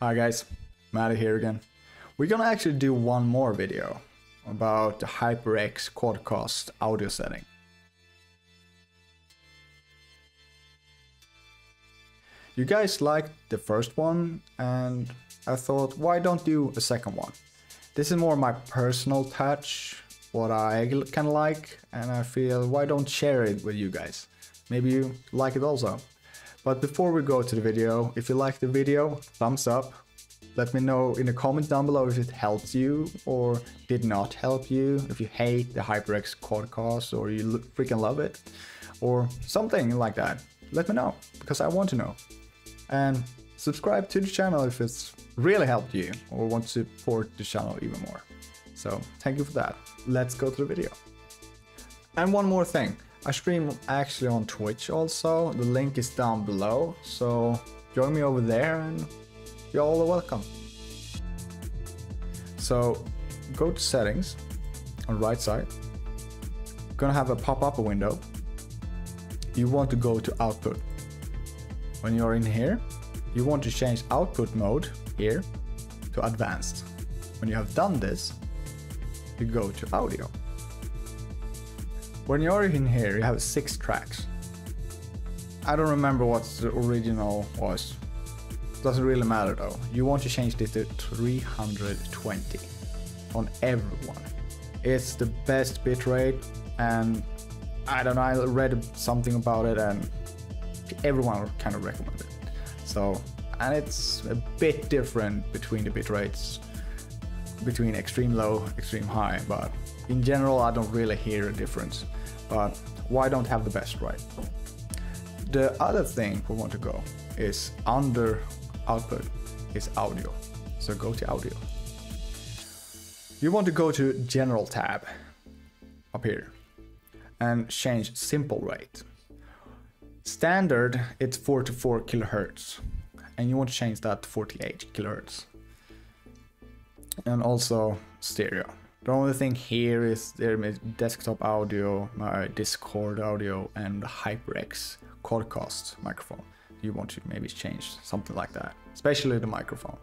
Hi guys, Matty here again. We're gonna actually do one more video about the HyperX Quadcast audio setting. You guys liked the first one and I thought why don't do a second one? This is more my personal touch, what I kind of like and I feel why don't share it with you guys? Maybe you like it also. But before we go to the video, if you like the video, thumbs up. Let me know in the comments down below if it helped you or did not help you. If you hate the HyperX Quadcast or you freaking love it or something like that. Let me know because I want to know. And subscribe to the channel if it's really helped you or want to support the channel even more. So thank you for that. Let's go to the video. And one more thing. I stream actually on Twitch also. The link is down below. So join me over there and you're all welcome. So go to settings on right side. Gonna have a pop-up window. You want to go to output. When you're in here, you want to change output mode here to advanced. When you have done this, you go to audio. When you're in here, you have six tracks. I don't remember what the original was. Doesn't really matter though. You want to change this to 320 on everyone. It's the best bitrate and I don't know, I read something about it and everyone kind of recommended it. So, and it's a bit different between the bitrates, between extreme low, extreme high, but in general, I don't really hear a difference. But why don't have the best, right? The other thing we want to go is under output is audio. So go to audio. You want to go to general tab up here and change simple rate. Standard, it's 44 kilohertz and you want to change that to 48 kilohertz. And also stereo. The only thing here is there is desktop audio, my Discord audio, and HyperX Quadcast microphone. You want to maybe change something like that, especially the microphone.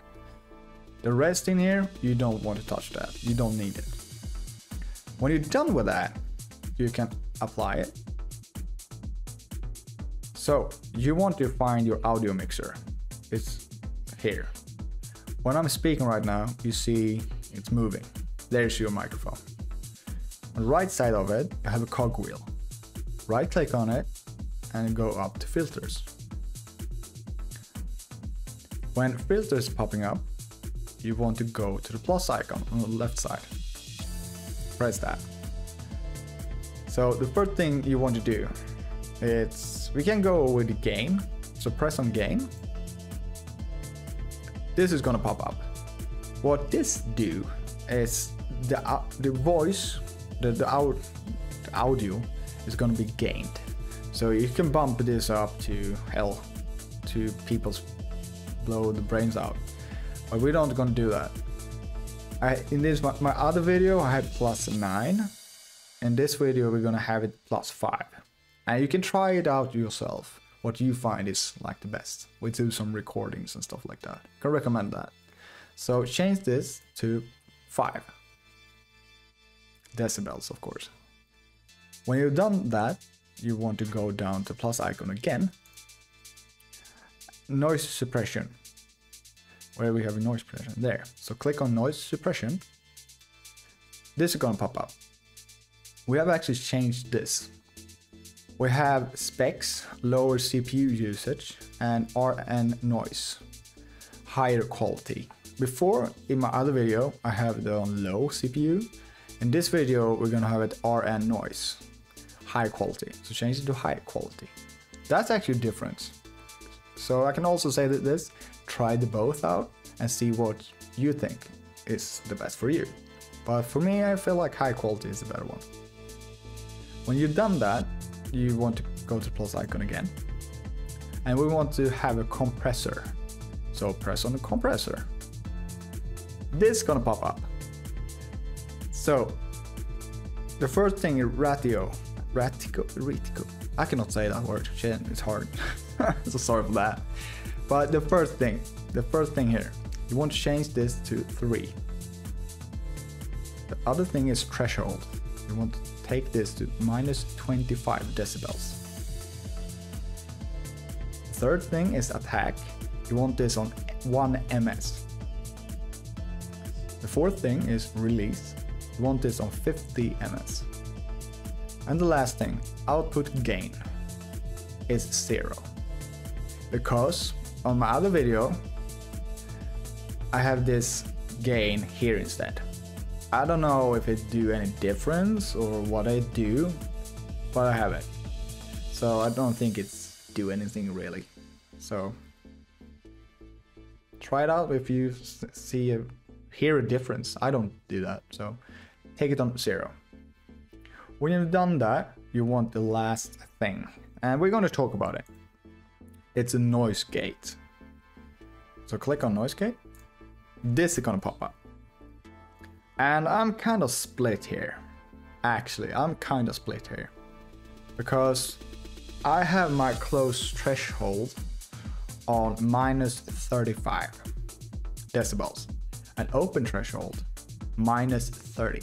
The rest in here, you don't want to touch that. You don't need it. When you're done with that, you can apply it. So you want to find your audio mixer. It's here. When I'm speaking right now, you see it's moving. There's your microphone. On the right side of it, you have a cogwheel. Right click on it and go up to filters. When filters popping up, you want to go to the plus icon on the left side. Press that. So the first thing you want to do, it's we can go with the gain. So press on gain. This is gonna pop up. What this do is the uh, the voice, the the, out, the audio is gonna be gained. So you can bump this up to hell, to people's blow the brains out. But we don't gonna do that. I, in this my, my other video I had plus nine. In this video we're gonna have it plus five. And you can try it out yourself. What you find is like the best. We do some recordings and stuff like that. Can recommend that. So change this to five decibels, of course. When you've done that, you want to go down to plus icon again. Noise suppression. Where we have a noise suppression? There. So click on noise suppression. This is gonna pop up. We have actually changed this. We have Speex, lower CPU usage, and RNNoise, higher quality. Before, in my other video, I have it on low CPU. In this video, we're gonna have it RNNoise, high quality. So change it to high quality. That's actually a difference. So I can also say that this, try the both out and see what you think is the best for you. But for me, I feel like high quality is the better one. When you've done that, you want to go to plus icon again. And we want to have a compressor. So press on the compressor. This is gonna pop up. So the first thing is ratio. Ratico, retico. I cannot say that word. Shit, it's hard. so sorry for that. But the first thing the first thing here, you want to change this to 3. The other thing is threshold. You want to take this to minus 25 decibels. The third thing is attack. You want this on 1 ms. The fourth thing is release. Want this on 50 ms. And the last thing, output gain, is zero. Because on my other video, I have this gain here instead. I don't know if it do any difference or what I do, but I have it. So I don't think it's do anything really. So try it out if you see a, hear a difference. I don't do that, so take it on zero. When you've done that, you want the last thing, and we're going to talk about it. It's a noise gate. So click on noise gate. This is gonna pop up. And I'm kind of split here. Actually, I'm kind of split here. Because I have my close threshold on minus 35 decibels. An open threshold, minus 30.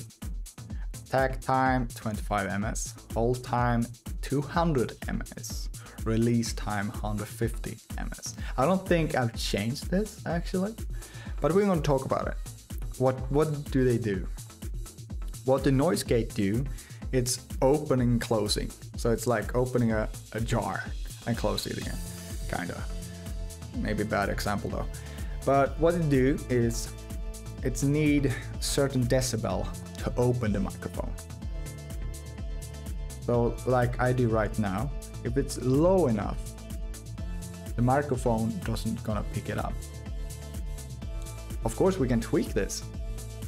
Attack time 25 ms, hold time 200 ms, release time 150 ms. I don't think I've changed this actually, but we're to talk about it. What what do they do? What the noise gate do, it's opening and closing. So it's like opening a, a jar and closing it again, kinda. Maybe bad example though. But what it do is it's need certain decibel to open the microphone. So like I do right now, if it's low enough, the microphone doesn't gonna pick it up. Of course we can tweak this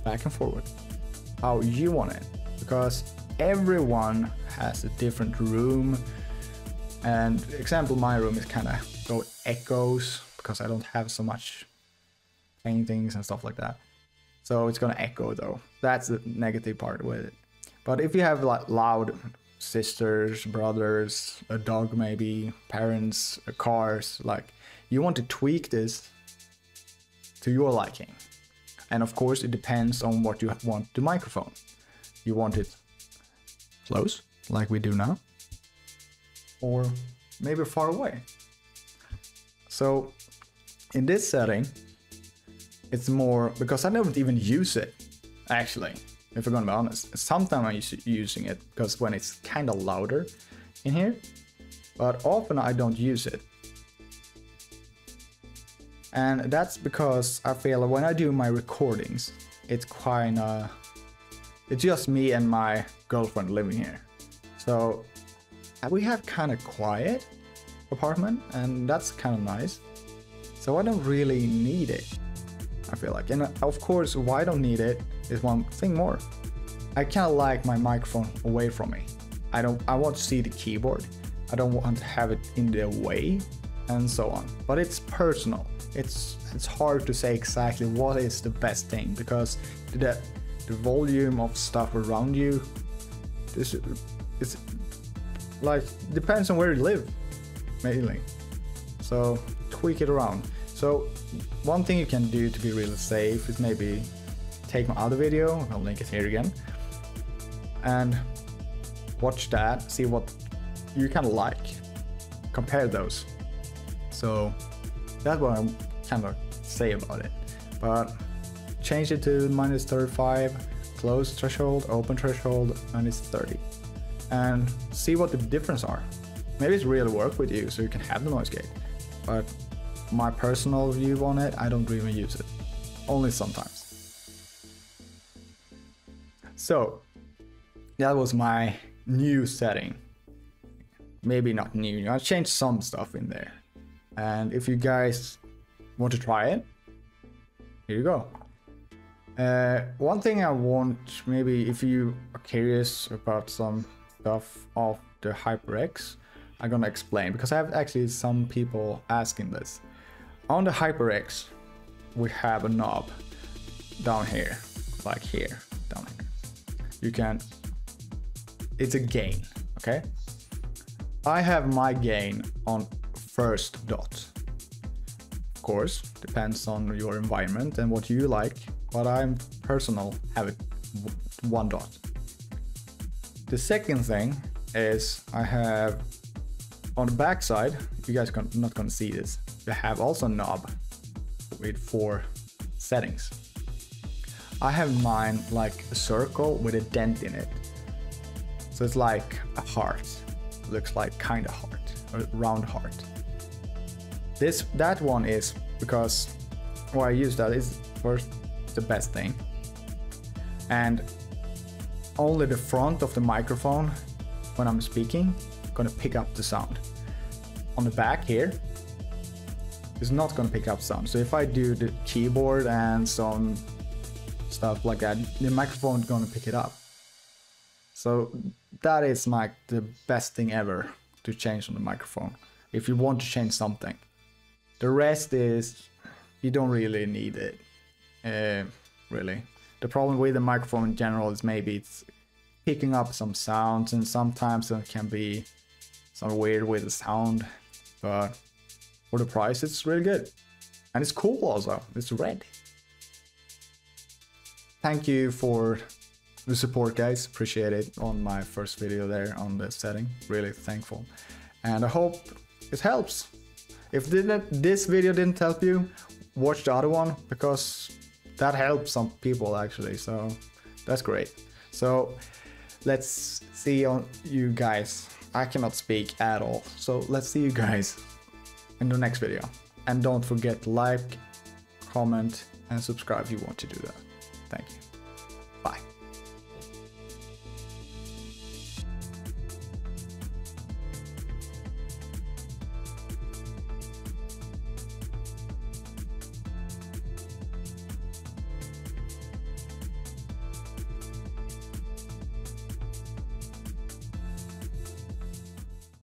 back and forward how you want it because everyone has a different room and example my room is kind of go echoes because I don't have so much paintings and stuff like that. So it's gonna echo though. That's the negative part with it. But if you have like loud sisters, brothers, a dog maybe, parents, cars, like you want to tweak this to your liking. And of course it depends on what you want the microphone. You want it close, like we do now, or maybe far away. So in this setting, it's more because I don't even use it actually if we're gonna be honest. Sometimes I'm using it because when it's kind of louder in here, but often I don't use it. And that's because I feel when I do my recordings, it's quite uh, it's just me and my girlfriend living here. So we have kind of quiet apartment and that's kind of nice. So I don't really need it. I feel like. And uh, of course, why I don't need it is one thing more. I kind of like my microphone away from me. I don't. I want to see the keyboard. I don't want to have it in the way, and so on. But it's personal. It's it's hard to say exactly what is the best thing because the the volume of stuff around you. This it's like depends on where you live, mainly. So tweak it around. So one thing you can do to be really safe is maybe take my other video, I'll link it here again, and watch that, see what you kind of like, compare those. So that's what I'm kind of say about it. But change it to minus 35, close threshold, open threshold, minus 30. And see what the difference are. Maybe it's really work with you so you can have the noise gate. But my personal view on it, I don't really use it. Only sometimes. So that was my new setting. Maybe not new, I changed some stuff in there. And if you guys want to try it, here you go. Uh, one thing I want, maybe if you are curious about some stuff of the HyperX, I'm gonna explain because I have actually some people asking this. On the HyperX, we have a knob down here, like here, down here. You can, it's a gain, okay? I have my gain on first dot. Of course, depends on your environment and what you like, but I'm personal have it one dot. The second thing is I have on the back side, you guys are not gonna see this, you have also a knob with four settings. I have mine like a circle with a dent in it. So it's like a heart. looks like kind of heart, a round heart. This that one is because why I use that is first the best thing. And only the front of the microphone when I'm speaking gonna pick up the sound. On the back here is not gonna pick up sound. So if I do the keyboard and some stuff like that, the microphone is gonna pick it up. So that is like the best thing ever to change on the microphone if you want to change something. The rest is you don't really need it, uh, really. The problem with the microphone in general is maybe it's picking up some sounds and sometimes it can be some weird with the sound, but for the price it's really good. And it's cool also, it's red. Thank you for the support guys, appreciate it on my first video there on the setting, really thankful. And I hope it helps. If didn't this video didn't help you, watch the other one because that helps some people actually, so that's great. So let's see on you guys. I cannot speak at all, so let's see you guys in the next video. And don't forget like, comment, and subscribe if you want to do that. Thank you. Bye.